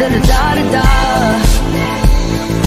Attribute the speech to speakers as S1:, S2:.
S1: Da da da da.